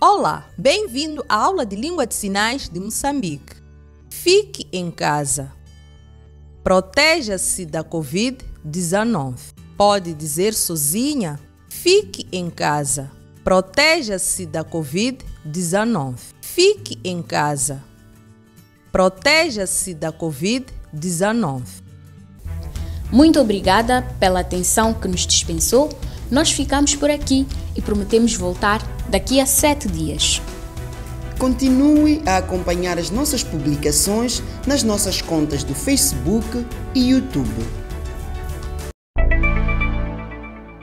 Olá, bem-vindo à aula de língua de sinais de Moçambique. Fique em casa. Proteja-se da Covid-19. Pode dizer sozinha: fique em casa. Proteja-se da Covid-19. Fique em casa. Proteja-se da Covid-19. Muito obrigada pela atenção que nos dispensou. Nós ficamos por aqui e prometemos voltar daqui a sete dias. Continue a acompanhar as nossas publicações nas nossas contas do Facebook e YouTube.